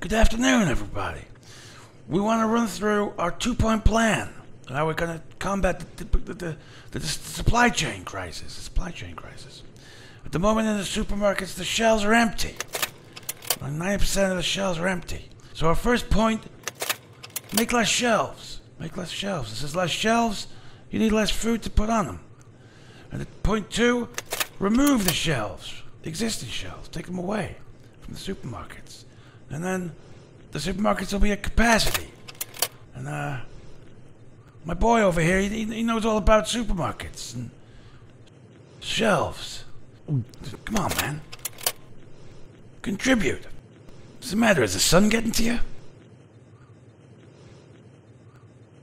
Good afternoon, everybody. We want to run through our two-point plan and how we're going to combat the, the, the, the, supply chain crisis. The supply chain crisis. At the moment in the supermarkets, the shelves are empty. 90% of the shelves are empty. So our first point, make less shelves. Make less shelves. This is less shelves, you need less food to put on them. And point two, remove the shelves, the existing shelves. Take them away from the supermarkets. And then the supermarkets will be at capacity. And, uh, my boy over here, he, he knows all about supermarkets and shelves. Come on, man. Contribute. What's the matter? Is the sun getting to you?